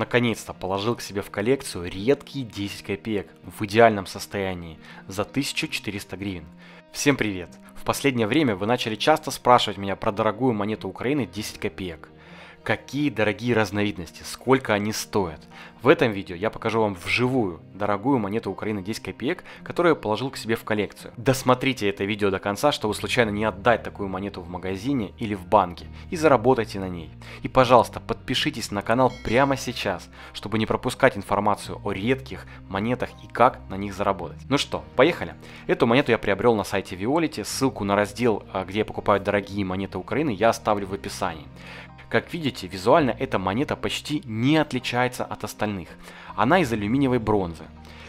наконец-то положил к себе в коллекцию редкие 10 копеек в идеальном состоянии за 1400 гривен. Всем привет! В последнее время вы начали часто спрашивать меня про дорогую монету Украины 10 копеек какие дорогие разновидности, сколько они стоят. В этом видео я покажу вам вживую дорогую монету Украины 10 копеек, которую я положил к себе в коллекцию. Досмотрите это видео до конца, чтобы случайно не отдать такую монету в магазине или в банке и заработайте на ней. И пожалуйста, подпишитесь на канал прямо сейчас, чтобы не пропускать информацию о редких монетах и как на них заработать. Ну что, поехали. Эту монету я приобрел на сайте Violet, ссылку на раздел, а, где покупают дорогие монеты Украины, я оставлю в описании. Как видите, визуально эта монета почти не отличается от остальных. Она из алюминиевой бронзы.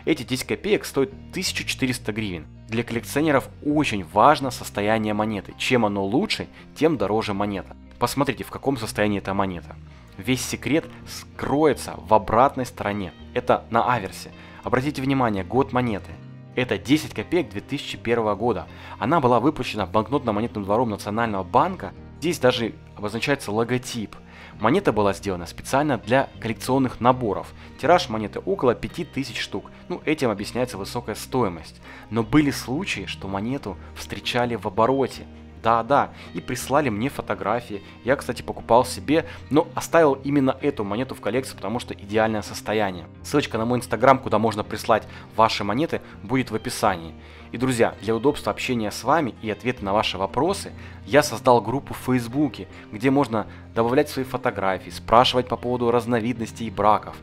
Эти 10 копеек стоят 1400 гривен. Для коллекционеров очень важно состояние монеты. Чем оно лучше, тем дороже монета. Посмотрите, в каком состоянии эта монета. Весь секрет скроется в обратной стороне. Это на аверсе. Обратите внимание, год монеты. Это 10 копеек 2001 года. Она была выпущена банкнотно-монетным двором Национального банка Здесь даже обозначается логотип. Монета была сделана специально для коллекционных наборов. Тираж монеты около 5000 штук. Ну, этим объясняется высокая стоимость. Но были случаи, что монету встречали в обороте. Да-да, и прислали мне фотографии. Я, кстати, покупал себе, но оставил именно эту монету в коллекцию, потому что идеальное состояние. Ссылочка на мой инстаграм, куда можно прислать ваши монеты, будет в описании. И, друзья, для удобства общения с вами и ответа на ваши вопросы, я создал группу в Фейсбуке, где можно добавлять свои фотографии, спрашивать по поводу разновидностей и браков.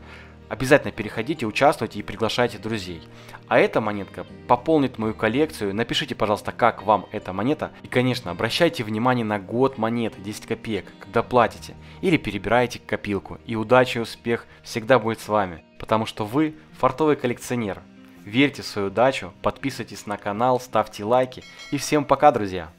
Обязательно переходите, участвуйте и приглашайте друзей. А эта монетка пополнит мою коллекцию. Напишите, пожалуйста, как вам эта монета. И, конечно, обращайте внимание на год монеты 10 копеек, когда платите. Или перебираете копилку. И удача и успех всегда будет с вами. Потому что вы фартовый коллекционер. Верьте в свою удачу, подписывайтесь на канал, ставьте лайки. И всем пока, друзья!